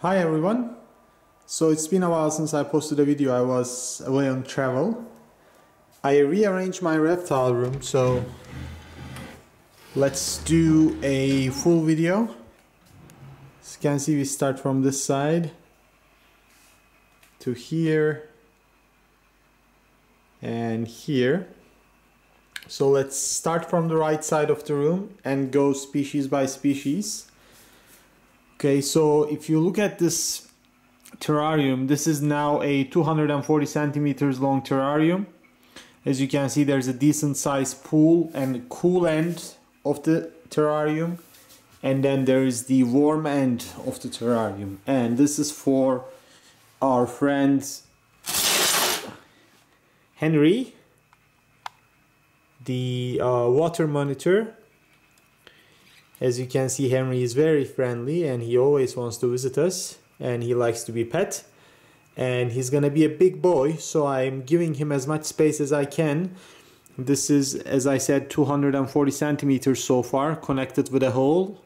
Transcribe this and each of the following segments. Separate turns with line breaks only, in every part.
Hi everyone. So it's been a while since I posted a video. I was away on travel. I rearranged my reptile room, so let's do a full video. As you can see, we start from this side to here and here. So let's start from the right side of the room and go species by species. Okay, so if you look at this terrarium, this is now a 240 centimeters long terrarium. As you can see, there's a decent sized pool and cool end of the terrarium. And then there is the warm end of the terrarium. And this is for our friend Henry the uh, water monitor as you can see Henry is very friendly and he always wants to visit us and he likes to be pet. And he's gonna be a big boy so I'm giving him as much space as I can. This is as I said 240 centimeters so far connected with a hole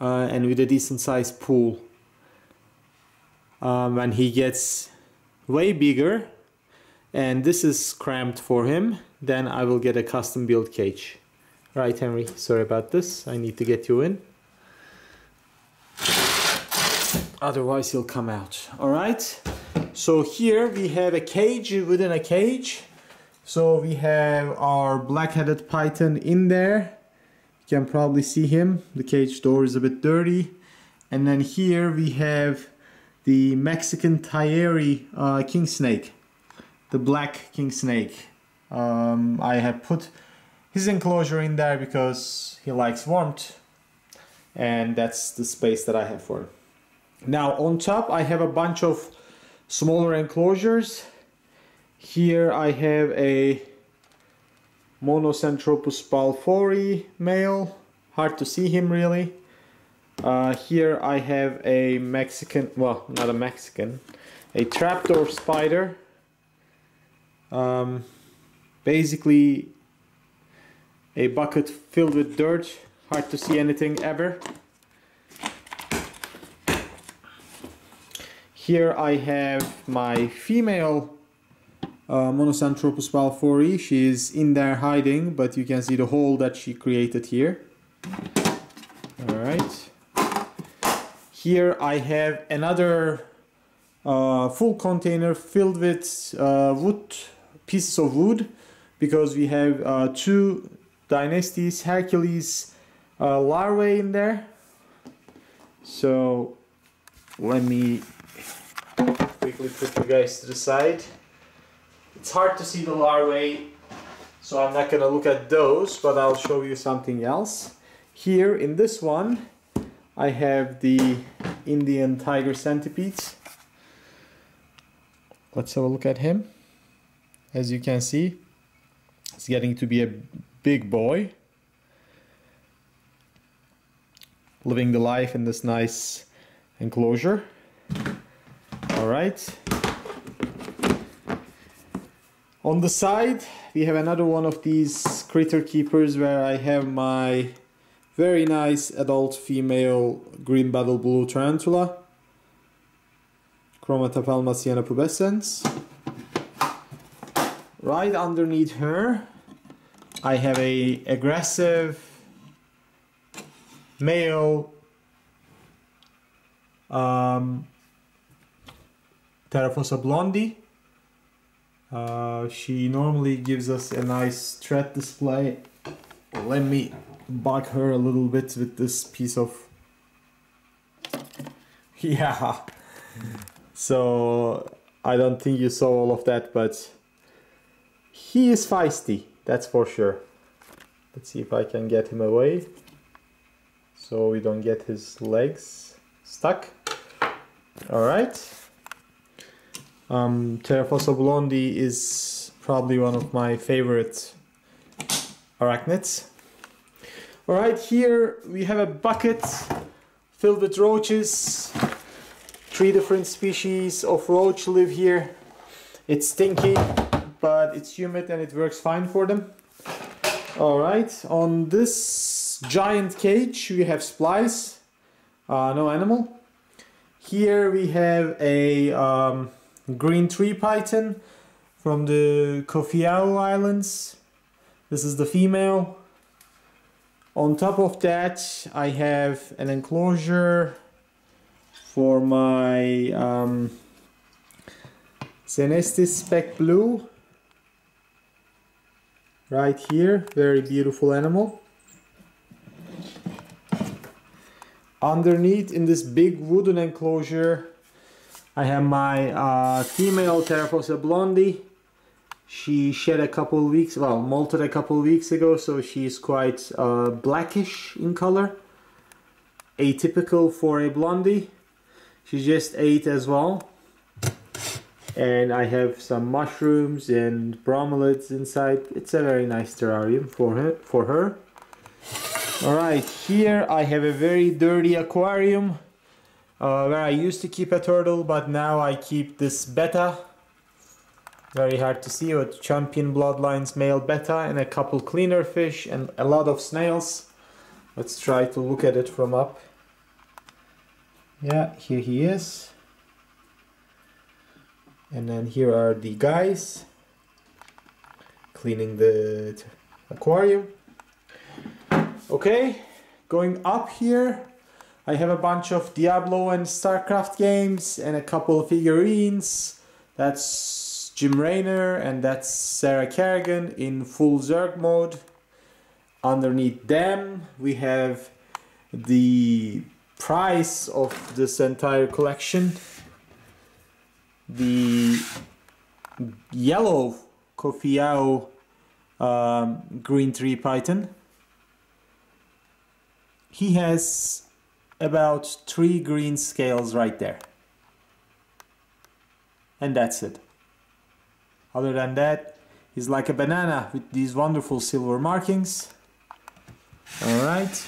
uh, and with a decent sized pool. Um, when he gets way bigger and this is cramped for him. Then I will get a custom built cage right Henry sorry about this. I need to get you in. Otherwise he'll come out all right? So here we have a cage within a cage. So we have our black-headed python in there. You can probably see him. The cage door is a bit dirty. And then here we have the Mexican Thai-Eri uh, king snake. The black king snake. Um, I have put his enclosure in there because he likes warmth and that's the space that I have for him. Now on top I have a bunch of smaller enclosures. Here I have a Monocentropus balfouri male, hard to see him really. Uh, here I have a Mexican, well not a Mexican, a trapdoor spider um, basically a bucket filled with dirt. Hard to see anything ever. Here I have my female uh, Monocentropus balfouri she is in there hiding but you can see the hole that she created here. Alright here I have another uh, full container filled with uh, wood pieces of wood because we have uh, two Dynastes hercules uh, larvae in there. So let me quickly put you guys to the side. It's hard to see the larvae, so I'm not gonna look at those, but I'll show you something else. Here in this one, I have the Indian tiger centipedes. Let's have a look at him as you can see it's getting to be a big boy living the life in this nice enclosure. All right. On the side we have another one of these critter keepers where I have my very nice adult female green bottle blue tarantula Chromatopelma pubescens right underneath her I have a aggressive male um, blondie. Uh, she normally gives us a nice threat display. Let me bug her a little bit with this piece of yeah. So I don't think you saw all of that but he is feisty, that's for sure. Let's see if I can get him away so we don't get his legs stuck. Alright. Um, Theraphosa blondi is probably one of my favorite arachnids. Alright, here we have a bucket filled with roaches. Three different species of roach live here. It's stinky but it's humid and it works fine for them. Alright, on this giant cage we have splice, uh, no animal. Here we have a um, green tree python from the Kofiau Islands. This is the female. On top of that, I have an enclosure for my um, Xenesthis Spec Blue. Right here, very beautiful animal. Underneath in this big wooden enclosure, I have my uh, female Theraphosa blondi. She shed a couple weeks, well, molted a couple weeks ago, so she's quite uh, blackish in color. Atypical for a blondie. She just ate as well. And I have some mushrooms and bromeliads inside. It's a very nice terrarium for her. For her. Alright, here I have a very dirty aquarium uh, where I used to keep a turtle, but now I keep this betta. Very hard to see with champion bloodlines male betta and a couple cleaner fish and a lot of snails. Let's try to look at it from up. Yeah, here he is. And then here are the guys cleaning the aquarium. Okay, going up here, I have a bunch of Diablo and StarCraft games and a couple of figurines. That's Jim Raynor and that's Sarah Kerrigan in full Zerg mode. Underneath them, we have the price of this entire collection. The yellow Kofiau um, green tree python he has about three green scales right there. And that's it. Other than that, he's like a banana with these wonderful silver markings. Alright.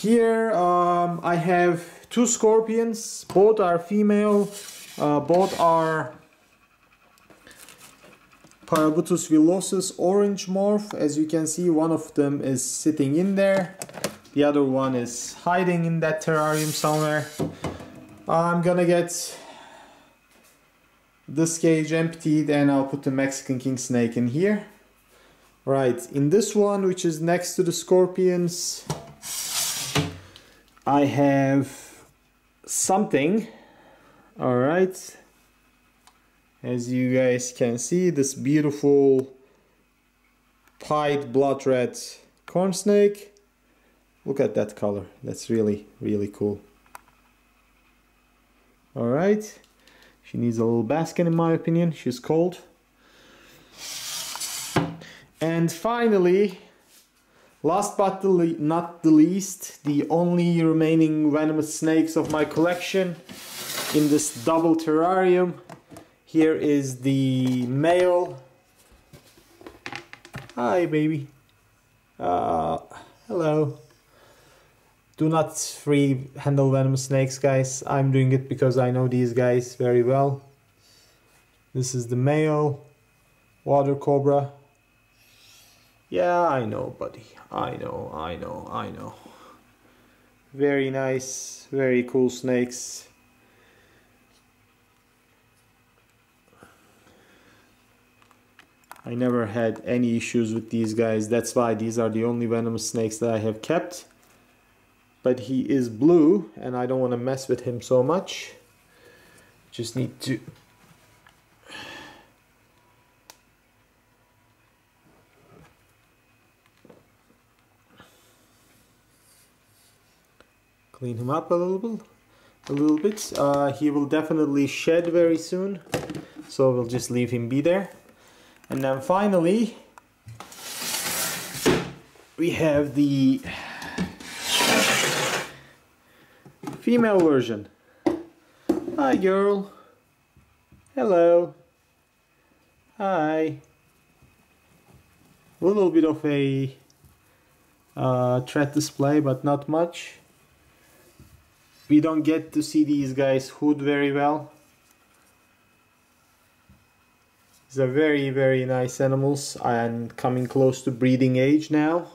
Here um, I have two scorpions. Both are female. Uh, both are Parabuthus villosus orange morph. As you can see, one of them is sitting in there. The other one is hiding in that terrarium somewhere. I'm gonna get this cage emptied and I'll put the Mexican king snake in here. Right, in this one, which is next to the scorpions, I have something. All right, as you guys can see this beautiful pied blood red corn snake. Look at that color. That's really really cool. All right. She needs a little basket in my opinion. She's cold. And finally last but not the least the only remaining venomous snakes of my collection in this double terrarium here is the male. Hi, baby. Uh, hello. Do not free handle venomous snakes, guys. I'm doing it because I know these guys very well. This is the male water cobra. Yeah, I know, buddy. I know, I know, I know. Very nice, very cool snakes. I never had any issues with these guys. That's why these are the only venomous snakes that I have kept. But he is blue and I don't want to mess with him so much. Just need to clean him up a little bit a little bit uh, he will definitely shed very soon so we'll just leave him be there and then finally, we have the female version. Hi girl. Hello. Hi. A little bit of a uh, display, but not much. We don't get to see these guys hood very well. These are very, very nice animals and coming close to breeding age now.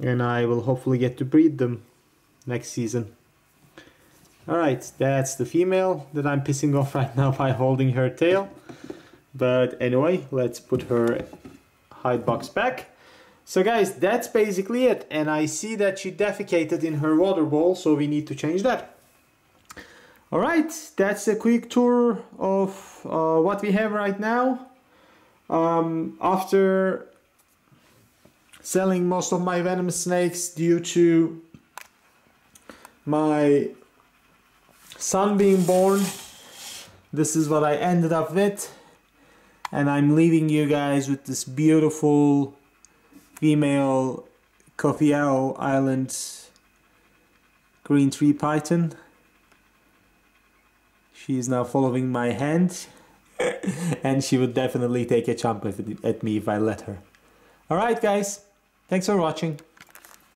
And I will hopefully get to breed them next season. Alright, that's the female that I'm pissing off right now by holding her tail. But anyway, let's put her hide box back. So guys, that's basically it. And I see that she defecated in her water bowl, so we need to change that. Alright, that's a quick tour of uh, what we have right now. Um, after selling most of my venomous snakes due to my son being born, this is what I ended up with. And I'm leaving you guys with this beautiful female Kofiau Island green tree python. She is now following my hand and she would definitely take a jump at me if I let her. Alright guys, thanks for watching.